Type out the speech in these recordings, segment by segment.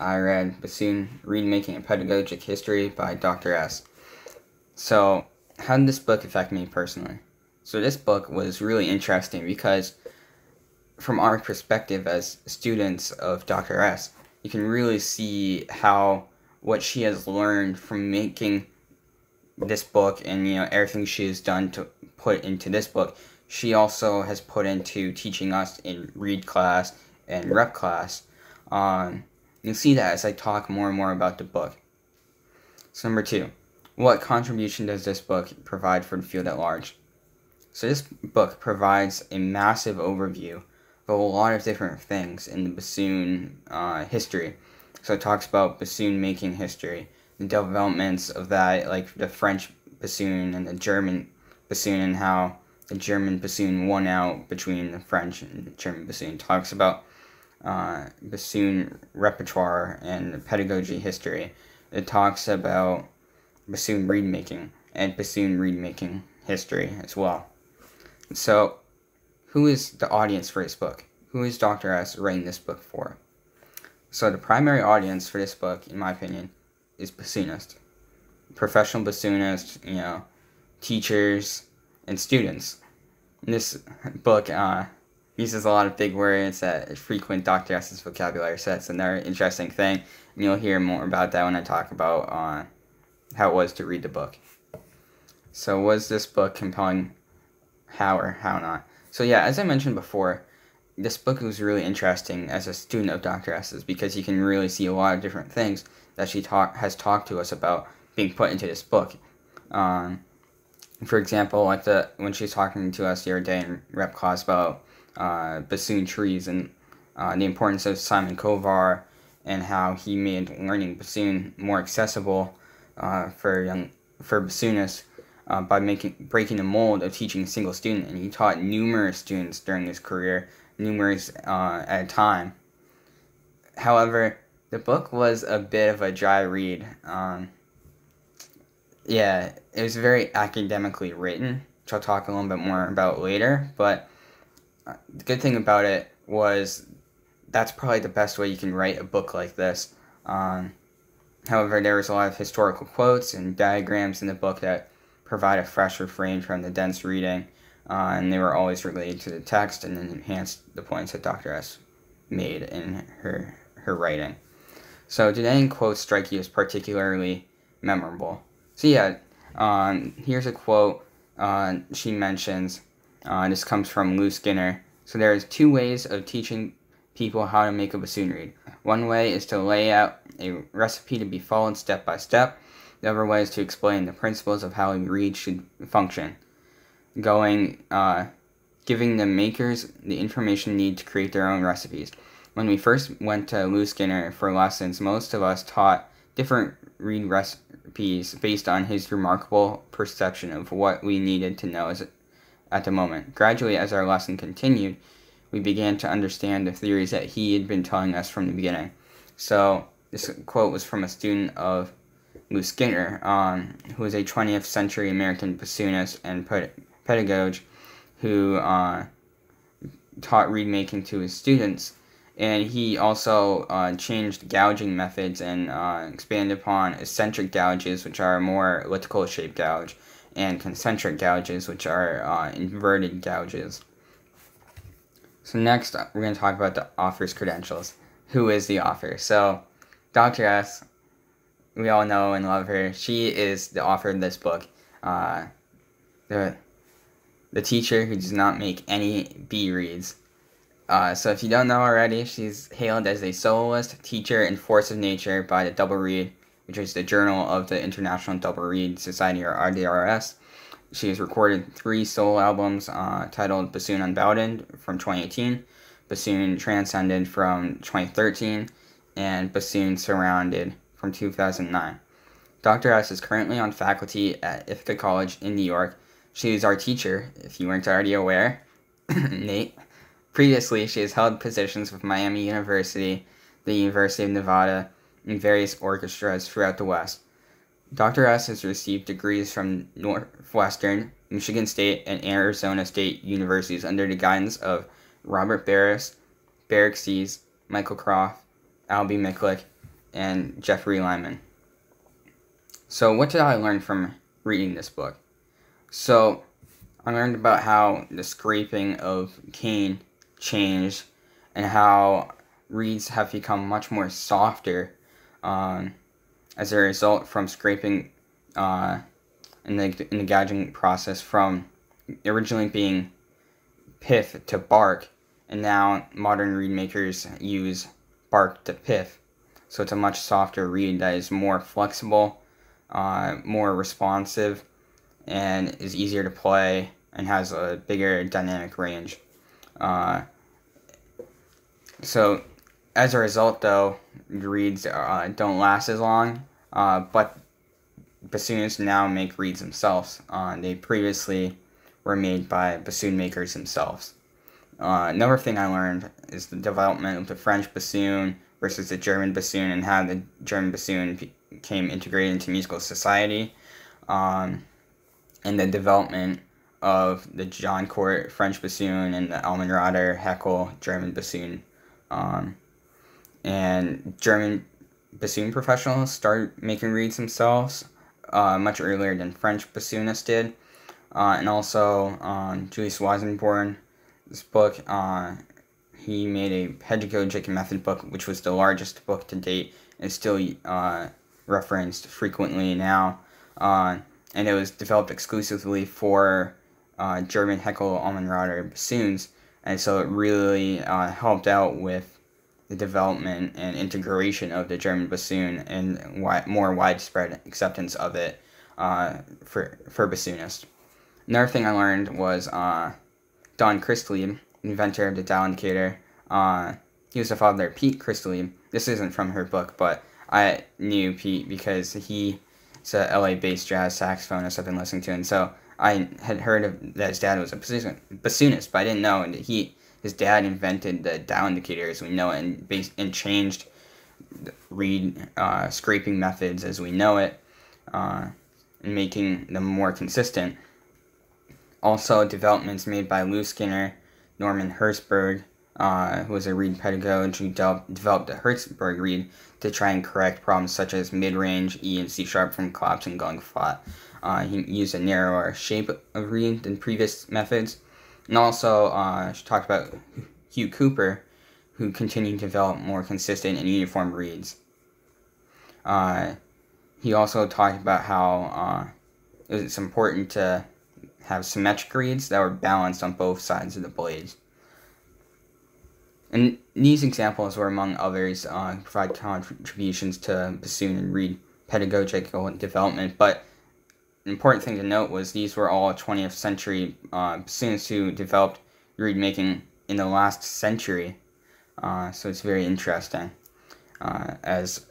I read Bassoon Reed Making and Pedagogic History by Dr. S. So, how did this book affect me personally? So, this book was really interesting because, from our perspective as students of Dr. S, you can really see how what she has learned from making this book and you know everything she has done to put into this book she also has put into teaching us in reed class and rep class um, you'll see that as i talk more and more about the book. So number two what contribution does this book provide for the field at large? So this book provides a massive overview of a lot of different things in the bassoon uh, history. So it talks about bassoon making history, the developments of that, like the French bassoon and the German bassoon, and how the German bassoon won out between the French and the German bassoon. It talks about uh, bassoon repertoire and pedagogy history. It talks about bassoon reed making and bassoon reed making history as well. So, who is the audience for this book? Who is Dr. S writing this book for? So the primary audience for this book, in my opinion, is bassoonists. Professional bassoonists, you know, teachers, and students. In this book uh, uses a lot of big words that frequent Dr. S's vocabulary sets, and they're an interesting thing. And you'll hear more about that when I talk about uh, how it was to read the book. So was this book compelling? How or how not? So yeah, as I mentioned before, this book was really interesting as a student of Dr. S's because you can really see a lot of different things that she talk, has talked to us about being put into this book. Um, for example, like the when she's talking to us the other day in rep class about uh, bassoon trees and uh, the importance of Simon Kovar and how he made learning bassoon more accessible uh, for young for bassoonists uh, by making breaking the mold of teaching a single student, and he taught numerous students during his career numerous uh, at a time. However, the book was a bit of a dry read. Um, yeah, it was very academically written, which I'll talk a little bit more about later. But the good thing about it was that's probably the best way you can write a book like this. Um, however, there was a lot of historical quotes and diagrams in the book that provide a fresh refrain from the dense reading uh, and they were always related to the text and enhanced the points that Dr. S made in her her writing. So, did any quotes strike you as particularly memorable? So, yeah, um, here's a quote uh, she mentions. Uh, this comes from Lou Skinner. So, there's two ways of teaching people how to make a bassoon reed. One way is to lay out a recipe to be followed step by step. The other way is to explain the principles of how a reed should function going, uh, giving the makers the information needed to create their own recipes. When we first went to Lou Skinner for lessons, most of us taught different reed recipes based on his remarkable perception of what we needed to know as, at the moment. Gradually, as our lesson continued, we began to understand the theories that he had been telling us from the beginning. So, this quote was from a student of Lou Skinner, um, who was a 20th century American bassoonist and poet pedagogue who uh, taught reed making to his students. And he also uh, changed gouging methods and uh, expanded upon eccentric gouges, which are more elliptical shaped gouge, and concentric gouges, which are uh, inverted gouges. So next, we're going to talk about the author's credentials. Who is the author? So, Dr. S, we all know and love her. She is the author of this book. Uh, the the teacher who does not make any B reeds. Uh, so if you don't know already, she's hailed as a soloist, teacher, and force of nature by the Double Reed, which is the journal of the International Double Reed Society, or IDRS. She has recorded three solo albums uh, titled Bassoon Unbounded from 2018, Bassoon Transcended from 2013, and Bassoon Surrounded from 2009. Dr. S is currently on faculty at Ithaca College in New York she is our teacher, if you weren't already aware. Nate. Previously, she has held positions with Miami University, the University of Nevada, and various orchestras throughout the West. Dr. S has received degrees from Northwestern, Michigan State, and Arizona State universities under the guidance of Robert Barris, Barrick Stees, Michael Kroth, Albie Micklich, and Jeffrey Lyman. So, what did I learn from reading this book? So, I learned about how the scraping of cane changed and how reeds have become much more softer um, as a result from scraping uh, in the in the gouging process from originally being pith to bark, and now modern reed makers use bark to pith. So it's a much softer reed that is more flexible, uh, more responsive, and is easier to play and has a bigger dynamic range. Uh, so as a result, though, reeds uh, don't last as long, uh, but bassoons now make reeds themselves. Uh, they previously were made by bassoon makers themselves. Uh, another thing I learned is the development of the French bassoon versus the German bassoon and how the German bassoon became integrated into musical society, um, and the development of the Jancourt French bassoon and the Allmenröder Heckel German bassoon. Um, and German bassoon professionals started making reeds themselves uh, much earlier than French bassoonists did. Uh, and also, um, Julius Weissenborn, this book, uh, he made a pedagogic method book, which was the largest book to date and still uh, referenced frequently now. Uh, and it was developed exclusively for uh, German Heckel Allmenröder bassoons. And so it really helped out with the development and integration of the German bassoon and wi- more widespread acceptance of it uh, for, for bassoonists. Another thing I learned was uh, Don Christlieb, inventor of the dial indicator. Uh, he was the father of Pete Christlieb. This isn't from her book, but I knew Pete because he's a LA-based jazz saxophonist I've been listening to, and so I had heard of that his dad was a bassoonist, but I didn't know and he his dad invented the dial indicator as we know it and, based, and changed reed uh, scraping methods as we know it uh, and making them more consistent. Also, developments made by Lou Skinner, Norman Herzberg, uh, who was a reed pedagogue who de- developed the Herzberg reed to try and correct problems such as mid-range E and C sharp from collapsing and going flat. Uh, he used a narrower shape of reed than previous methods and also, uh, she talked about Hugh Cooper, who continued to develop more consistent and uniform reeds. Uh, he also talked about how uh, it's important to have symmetric reeds that were balanced on both sides of the blades. And these examples were among others uh, provide contributions to bassoon and reed pedagogical development, but important thing to note was these were all 20th century uh, bassoonists who developed reed making in the last century. Uh, so it's very interesting. Uh, as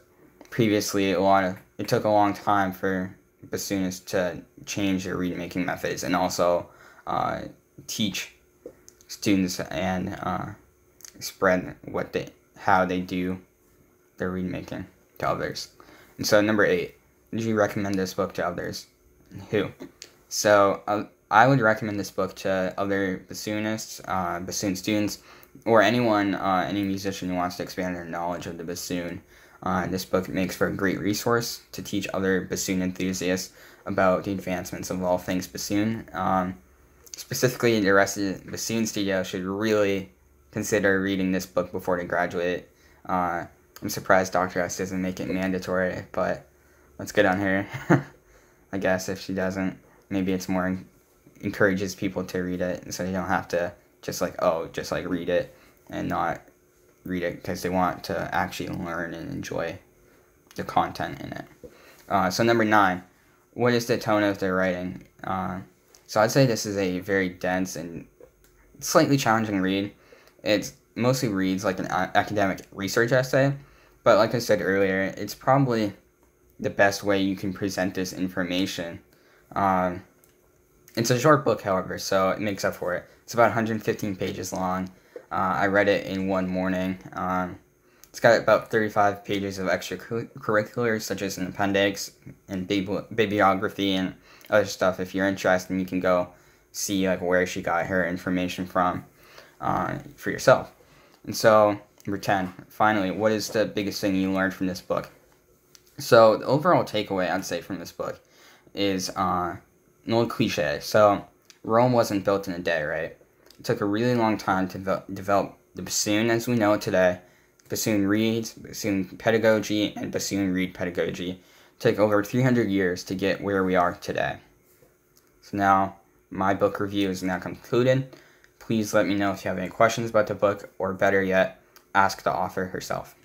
previously, a lot of it took a long time for bassoonists to change their reed making methods and also uh, teach students and uh, spread what they how they do their reed making to others. And so number eight, did you recommend this book to others? Who. So uh, I would recommend this book to other bassoonists, uh, bassoon students, or anyone, uh, any musician who wants to expand their knowledge of the bassoon. Uh, this book makes for a great resource to teach other bassoon enthusiasts about the advancements of all things bassoon. Um, specifically, the rest of the bassoon studio should really consider reading this book before they graduate. Uh, I'm surprised Dr. S doesn't make it mandatory, but let's get on here. I guess if she doesn't, maybe it's more encourages people to read it, and so you don't have to just like oh just like read it and not read it because they want to actually learn and enjoy the content in it. Uh, so number nine, what is the tone of the writing? Uh, so I'd say this is a very dense and slightly challenging read. It mostly reads like an academic research essay, but like I said earlier, it's probably the best way you can present this information. Um, it's a short book, however, so it makes up for it. It's about 115 pages long. Uh, I read it in one morning. Um, it's got about 35 pages of extracurriculars, such as an appendix and bibliography and other stuff. If you're interested, you can go see like where she got her information from uh, for yourself. And so, number 10, finally, what is the biggest thing you learned from this book? So the overall takeaway I'd say from this book is uh, an old cliche. So Rome wasn't built in a day, right? It took a really long time to ve- develop the bassoon as we know it today. Bassoon reeds, bassoon pedagogy, and bassoon reed pedagogy took over 300 years to get where we are today. So now my book review is now concluded. Please let me know if you have any questions about the book, or better yet, ask the author herself.